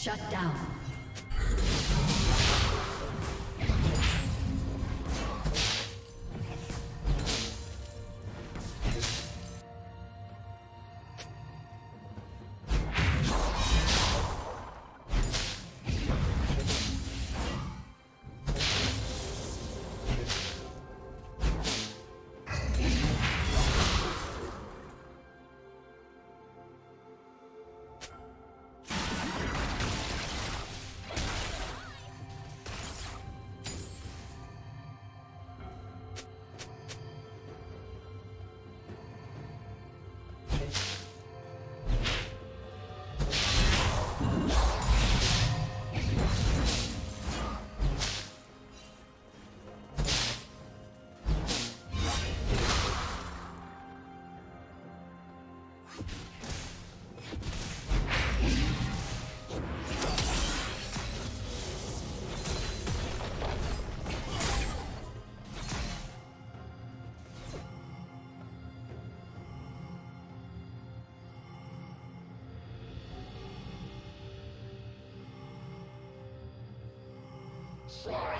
Shut down. Try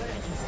Turret